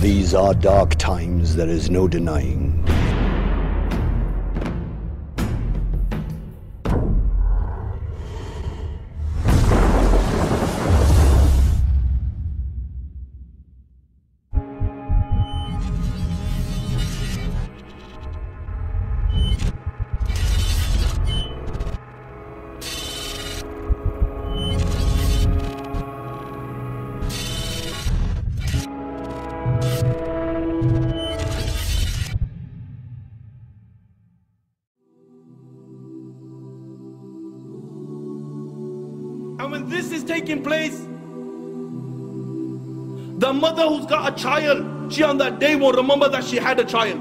These are dark times, there is no denying. When this is taking place, the mother who's got a child, she on that day won't remember that she had a child.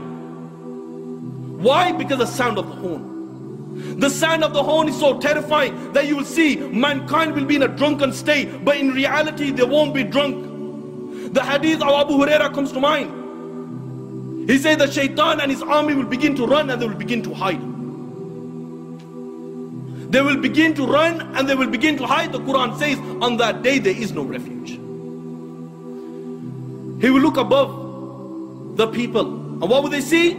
Why? Because the sound of the horn. The sound of the horn is so terrifying that you will see mankind will be in a drunken state, but in reality they won't be drunk. The hadith of Abu Huraira comes to mind. He said that shaitan and his army will begin to run and they will begin to hide. They will begin to run and they will begin to hide. The Quran says, on that day there is no refuge. He will look above the people. And what will they see?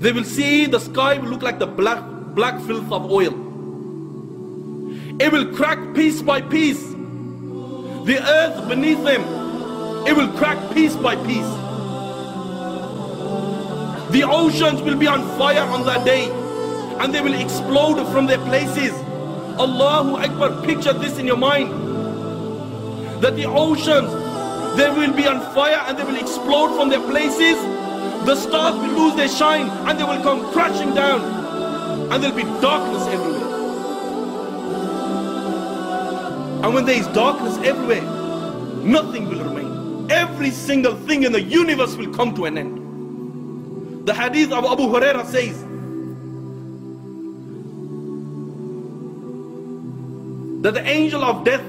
They will see the sky will look like the black, black filth of oil. It will crack piece by piece. The earth beneath them, it will crack piece by piece. The oceans will be on fire on that day and they will explode from their places. Allahu Akbar, picture this in your mind. That the oceans, they will be on fire and they will explode from their places. The stars will lose their shine and they will come crashing down. And there'll be darkness everywhere. And when there is darkness everywhere, nothing will remain. Every single thing in the universe will come to an end. The hadith of Abu Huraira says, that the angel of death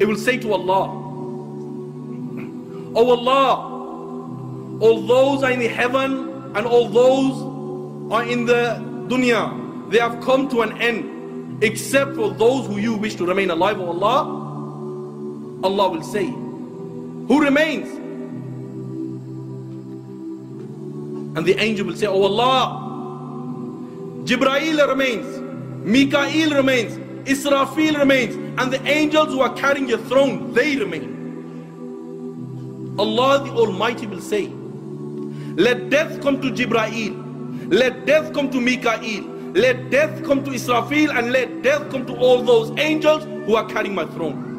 it will say to Allah Oh Allah all those are in the heaven and all those are in the dunya. They have come to an end. Except for those who you wish to remain alive oh Allah Allah will say who remains? And the angel will say oh Allah Jibrail remains Mikael remains Israfil remains, and the angels who are carrying your throne, they remain. Allah the Almighty will say, Let death come to Jibrail, let death come to Mikael, let death come to Israfil, and let death come to all those angels who are carrying my throne.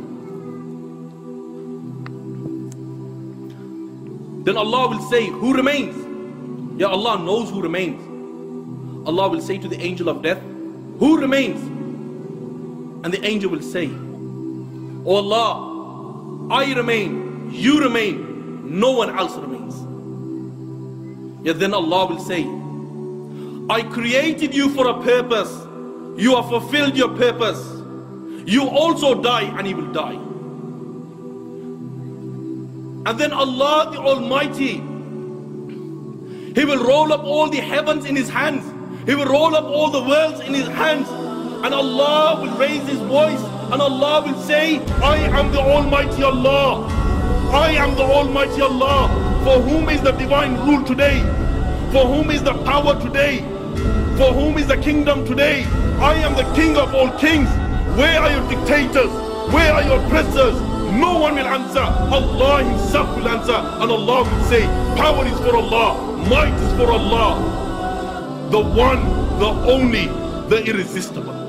Then Allah will say, Who remains? Yeah, Allah knows who remains. Allah will say to the angel of death, Who remains? And the angel will say, Oh Allah, I remain, you remain, no one else remains. Yet then Allah will say, I created you for a purpose. You have fulfilled your purpose. You also die and He will die. And then Allah the Almighty, He will roll up all the heavens in His hands. He will roll up all the worlds in His hands and Allah will raise his voice and Allah will say, I am the Almighty Allah. I am the Almighty Allah. For whom is the divine rule today? For whom is the power today? For whom is the kingdom today? I am the king of all kings. Where are your dictators? Where are your oppressors? No one will answer. Allah himself will answer. And Allah will say, power is for Allah. Might is for Allah. The one, the only, the irresistible.